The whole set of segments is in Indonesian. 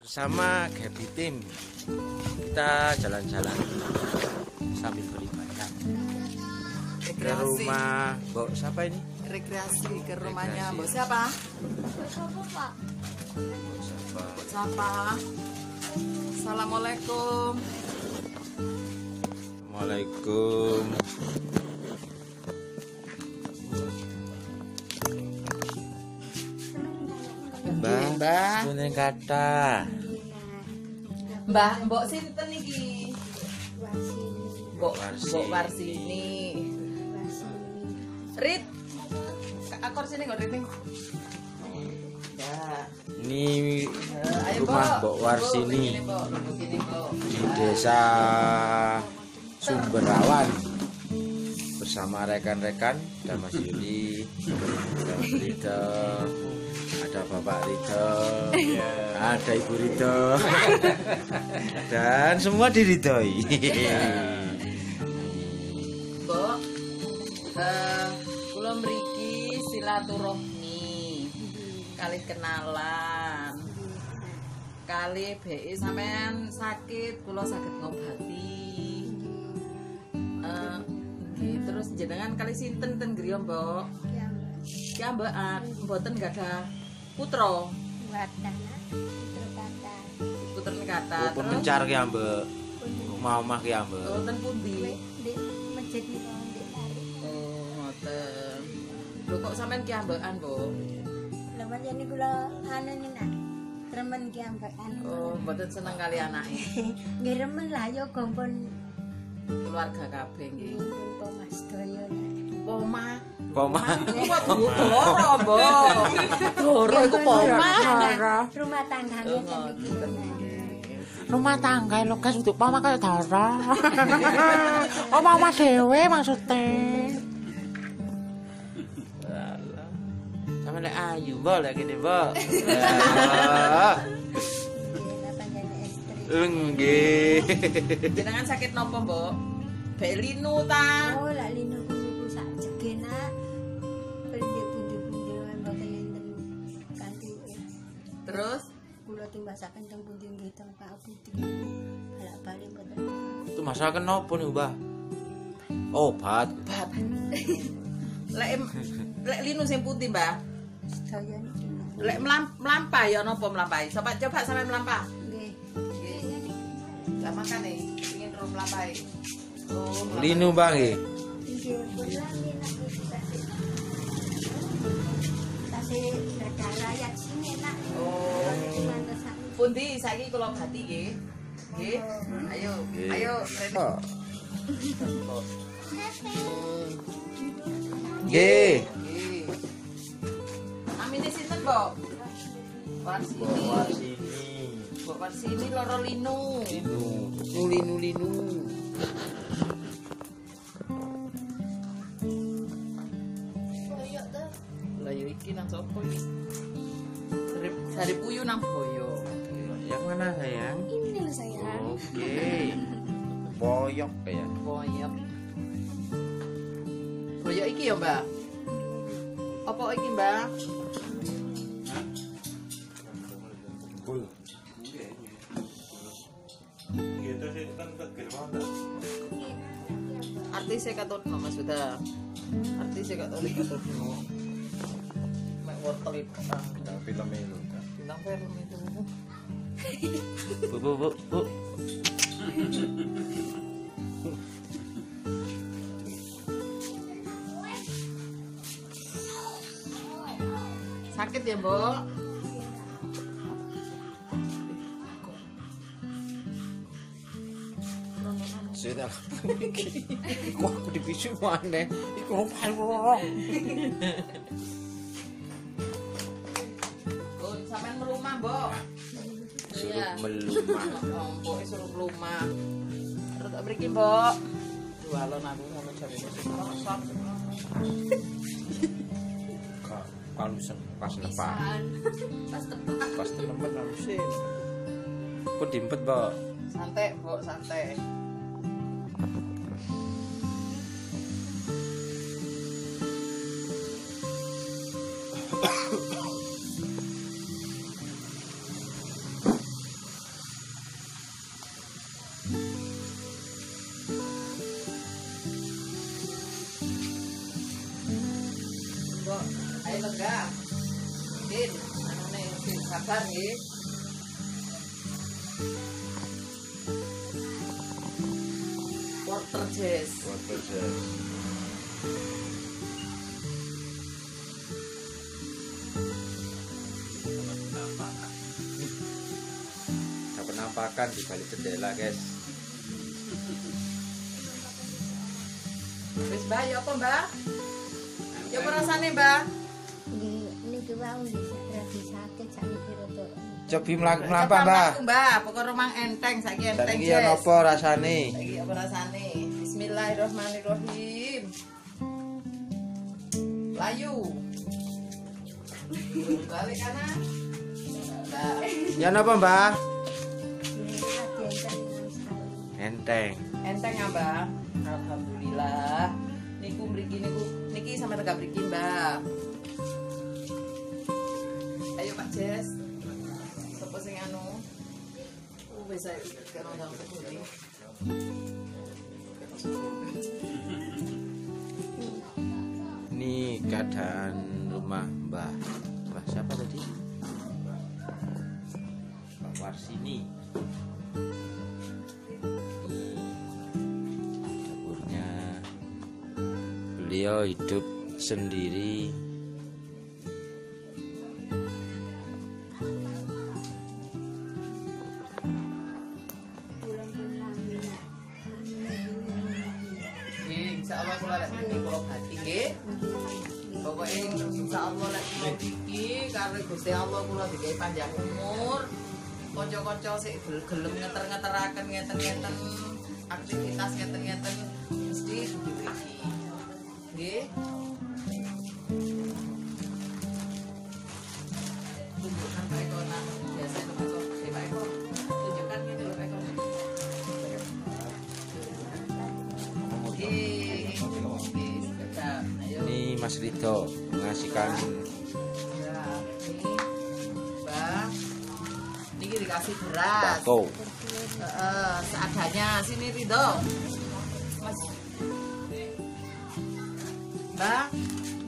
bersama Gaby Tim kita jalan-jalan sambil beribadah ke rekreasi rumah Mbok siapa ini? rekreasi ke rumahnya Rekreasi. Mbok siapa? Siapa? Mbok siapa? Assalamualaikum Assalamualaikum Mbah, Mbah. Sebenarnya kata. Mbah Mbok sinten iki? Mbok Warsini. Mbok Warsini Rit. Akor sini kok Rit nih. Ya ini Eh, Ayo rumah Mbok. Warsini di desa Sumberawan. Bersama rekan-rekan ada Mas Yuli, ada Mas Rito, ada Bapak Rito, ada Ibu Rito, dan semua diridhoi. Mbok, eh, kula mriki silaturahmi. Kali kenalan. Kali BI sampean sakit kula saged ngobati. Nggih, terus jenengan kali sinten ten griya Mbok? Ki ambekan mboten gadah putra putra kata Pun mencar ki ambek mau mah ki ambek. wonten pundi? Oh ngoten. Lho kok sampean ki ambekan Mbok remen ki ambekan. Oh, mboten seneng kali anake. nggih remen lah ya gompon Keluarga kabeh nggih. gompon Mas Doyo Poma. Poma. Doro, Mbok. Doro iku poma. rumah tangganya Oh, kan rumah tangga lo guys untuk mama kayak darah oh mama dewe maksudnya Sama lek ayu, lek kene, Mbok. apa jadi istri Nggih. Jenengan sakit nopo, Mbok? Belinu ta. oh lah lino kuwi sak jegena pundi pundi pundi wae mboten enten kanthi Terus kula timbasaken teng pundi nggih teng Pak Budi balak-balik mboten Itu masalah kenapa nih, Mbah? Obat. bab. Lek lek linu sing putih, Mbah. sedaya niki Lek melam- melampah ya napa melampahi? Coba coba sampean melampah. nggih Lah makan nih, ingin. Oh, melampahi. Linu, berdarah ya sini enak Oh. Pundi saiki kula bati nggih. Nggih. Ayo, ayo. Oh. Nggih. Nggih. Amine sinten, Mbok? Warsini. Mbok Warsini loro linu. Linu. Linu, linu. Lah yo iki nang sapa iki? Dari, dari puyu nang boyo. Yang mana, sayang? ini loh sayang Oke. Boyok ya. Boyok. Boyok iki ya, Mbak? Apa iki, Mbak? Artisnya katut no maksudnya. Artisnya katut katut no. Mek wortel itu Film itu. bintang film itu. Bu, bu, bu, bu. Sakit ya, Mbok? Sudah. Iku aku dipisu mana? Iku rupanya Oh, sampean merumah, Mbok. Suruh Iya. melumah. Oh, Mbok suruh merumah. Terus tak mriki, Mbok. Jualan aku ngono rosot. Kalau sen- pas nepak, Pas tepak. pas tenemen harusin. Kok dimpet, Mbak? Santai, Mbok, santai. Enggak? Din, anu nih, sabar nggih. Porter Jazz. Water jazz. Ada penampakan di balik jendela, guys. Wis Mbak, ya apa Mbak? Ya apa rasane Mbak? Bisa radi sakit sakit rodo. Cobi Mbak, pokok rumah enteng saiki enteng Saiki ya nopo rasane? Saiki apa rasane? Bismillahirrahmanirrahim. Layu. Balik kanan. Ya nopo, Mbak? Ini hati enteng. Enteng. ya Mbak. Alhamdulillah. Niku mriki niku niki sampe tegak mriki Mbak. Jess. Sopo sing anu? Wis ayo karo ndang sepuri. Ini keadaan rumah Mbah. Mbah siapa tadi? Mbah Warsini. Ini dapurnya. Beliau hidup sendiri. Mriki kula bati nggih. Pokoke insyaallah lek kula iki karo Gusti Allah kula panjang umur. Kanca-kanca sik gel- gelem ngeter-ngeteraken ngeten-ngeten aktivitas ngeten-ngeten mesti duwe iki. Nggih. Tunjukkan Pak Mas Rido mengasihkan Ya, ini, dikasih beras. bako. Heeh, seadanya. Sini Ridho. Mas. Mbak,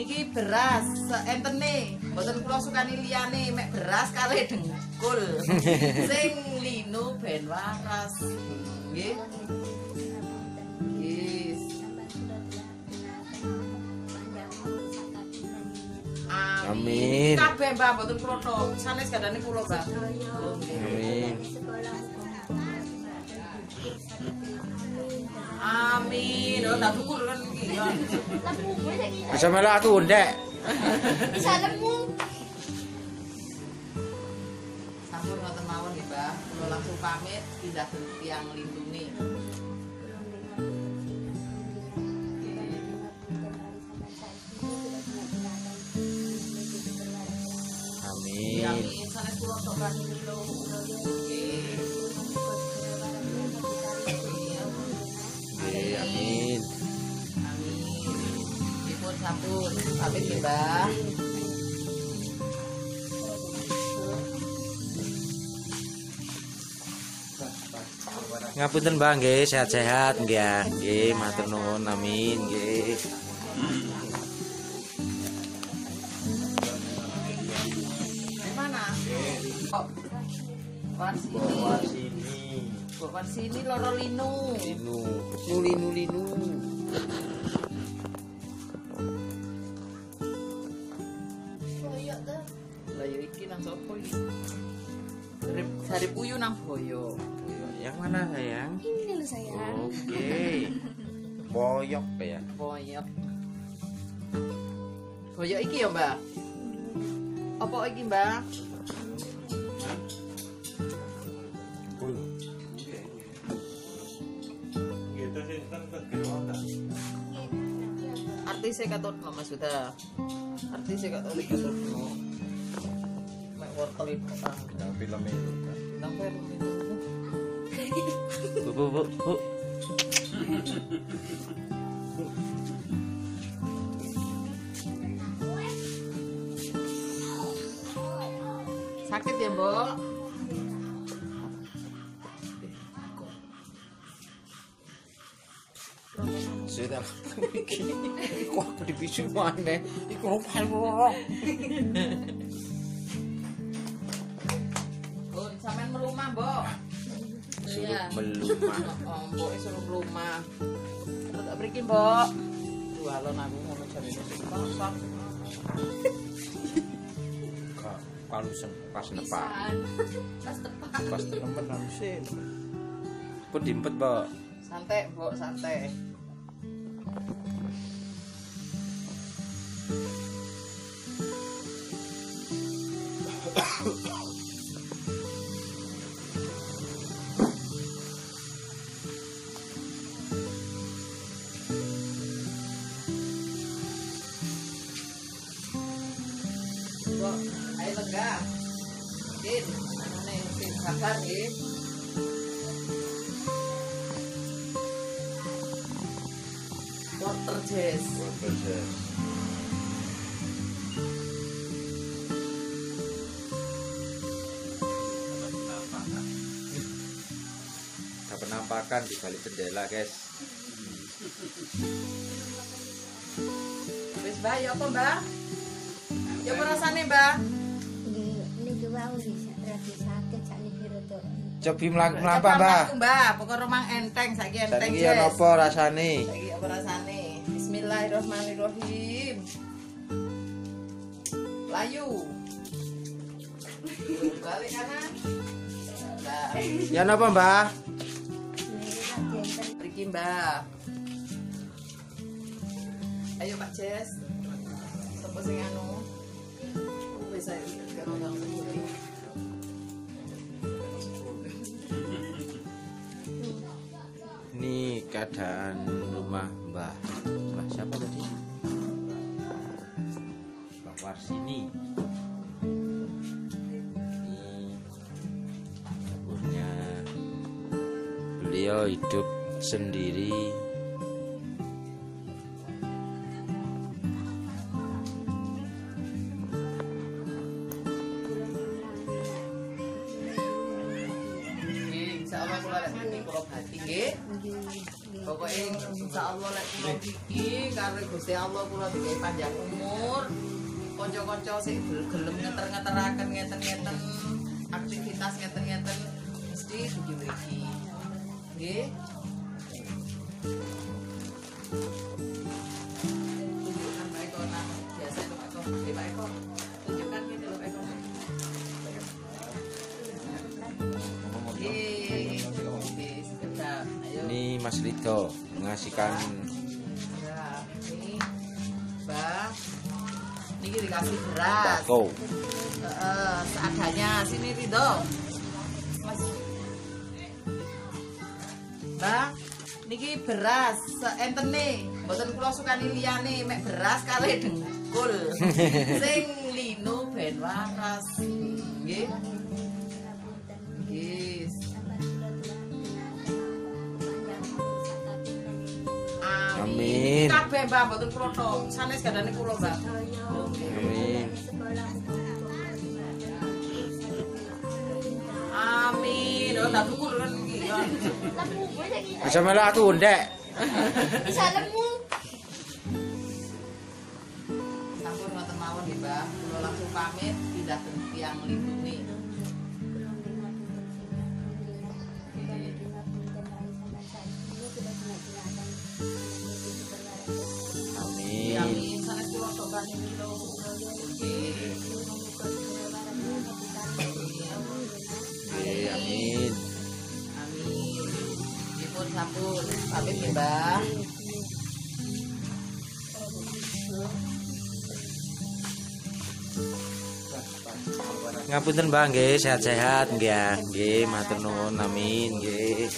niki beras seentene. Mboten kula sukani liyane, mek beras kali dengkul. Sing linu ben waras. Nggih. Amin. Kabeh Mbak, mboten tok. Sanes gadane kula, Mbak. Amin. Amin. Oh, tak syukur kan iki. Bisa melok aku ndek. Bisa lemu. Sampun ngoten mawon nggih, Mbak. Kula langsung pamit pindah ke tiang lindungi. Amin. Amin. Mbak. Ngapunten Mbak nggih, sehat-sehat nggih. Nggih, matur nuwun. Amin nggih. Loro linu. Linu, linu linu. Lah ya iki nang sapa iki? Dari, dari Puyu nang Boyo. Yang mana sayang? Ini loh sayang. Oke. Boyok ya. Boyok. Boyo iki ya, Mbak? Apa iki, Mbak? Artisnya katut no Mas Yuda. Artisnya katut katut no. Mek wortel itu. Yang film itu. Nang film itu. Bu, bu, bu, bu. Sakit ya, Mbok? Sudah iki. Kok aku dipisu maneh. Iku rupane. Bun, sampean melumah, Mbok. Suruh Iya. melumah. Oh, Mbok suruh melumah. Terus tak berikin, Mbok. Duh, alon aku ngono sing kosong. Pas nepak. Pas tepat. Pas temen sih. Kok dimpet, Mbak? Santai, Mbok, santai. Ayo lega. Sing sabar nggih. Water jazz. Ada penampakan di balik jendela, guys. Wis Mbak, ya apa Mbak? Ya apa rasane Mbak? Niki wau bisa rada sakit sakniki rada. Cobi melampah, Coba Mbak. mlaku, Mbak. Pokok rumah enteng saiki enteng. Saiki ya napa rasane? Saiki apa rasane? Bismillahirrahmanirrahim. Layu. Balik kanan. Ya napa, enten Riki Mbak. Ayo Pak Jess. Sopo sing anu? Wis ayo karo nang. Ini keadaan rumah sendiri. Nggih, insyaallah kula lek kula iki karo Gusti Allah kula dikai panjang umur. Kanca-kanca sing gel- gelem ngeter-ngeteraken ngeten-ngeten aktivitas ngeten-ngeten mesti dugi mriki. Nggih. Rido Ya, ini Mbak. Ini dikasih beras. bako. Heeh, seadanya. Sini Ridho. Mas. Mbak, niki beras seentene. Mboten kula sukani liyane, mek beras kali dengkul. Sing lino ben waras. Nggih. Kabeh Mbak, mboten kula tok. Sanes gadane kula, Mbak. Amin. Amin. Oh, tak iki. Bisa melok aku ndek. Bisa lemu. Nggih, Mbak. Ngapunten Mbak nggih, sehat-sehat nggih. Nggih, matur nuwun. Amin nggih.